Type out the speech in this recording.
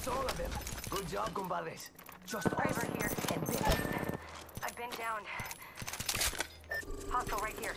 That's all of them. Good job, compadres. Just Over us here. and them. I've been down. Hostile right here.